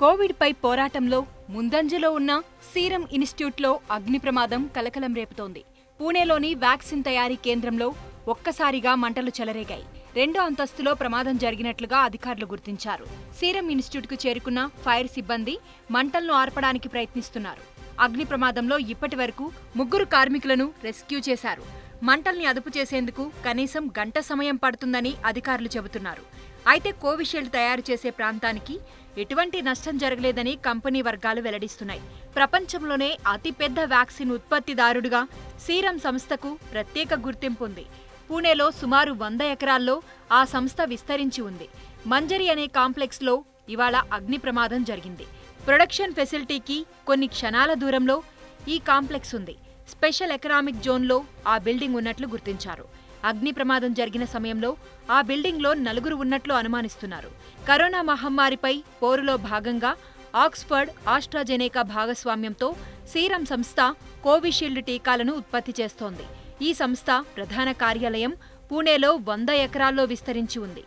కోవిడ్పై పోరాటంలో ముందంజలో ఉన్న సీరం ఇన్స్టిట్యూట్లో అగ్ని ప్రమాదం కలకలం రేపుతోంది. పూణేలోని వ్యాక్సిన్ తయారీ కేంద్రంలో ఒక్కసారిగా మంటలు చెలరేగాయి. రెండో అంతస్తులో ప్రమాదం జరిగినట్లుగా అధికారులు గుర్తించారు. సీరం ఇన్స్టిట్యూట్కు చేరుకున్న ఫైర్ సిబ్బంది మంటలను ఆర్పడానికి ప్రయత్నిస్తున్నారు. అగ్ని ప్రమాదంలో ఇప్పటి వరకు ముగ్గురు కార్మికులను రెస్క్యూ చేశారు. మంటల్ని అదుపు చేసేందుకు కనీసం గంట సమయం పడుతుందని అధికారులు చెబుతున్నారు. అయితే కోవిషీల్డ్ తయారు చేసే ప్రాంతానికి ఎటువంటి నష్టం జరగలేదని కంపెనీ వర్గాలు వెల్లడిస్తున్నాయి. ప్రపంచంలోనే అతిపెద్ద వ్యాక్సిన్ ఉత్పత్తిదారుడుగా సీరం సంస్థకు ప్రత్యేక గుర్తింపు ఉంది. పూణేలో సుమారు వంద ఎకరాల్లో ఆ సంస్థ విస్తరించి ఉంది. మంజరి అనే కాంప్లెక్స్లో ఇవాళ అగ్ని ప్రమాదం జరిగింది. ప్రొడక్షన్ ఫెసిలిటీకి కొన్ని క్షణాల దూరంలో ఈ కాంప్లెక్స్ ఉంది. స్పెషల్ ఎకనామిక్ జోన్లో ఆ బిల్డింగ్ ఉన్నట్లు గుర్తించారు. అగ్ని ప్రమాదం జరిగిన సమయంలో ఆ బిల్డింగ్లో నలుగురు ఉన్నట్లు అనుమానిస్తున్నారు. కరోనా మహమ్మారిపై పోరులో భాగంగా ఆక్స్ఫర్డ్ ఆస్ట్రాజెనేకా భాగస్వామ్యంతో సీరం సంస్థ కోవిషీల్డ్ టీకాలను ఉత్పత్తి చేస్తోంది. ఈ సంస్థ ప్రధాన కార్యాలయం పూణేలో వంద ఎకరాల్లో విస్తరించి ఉంది.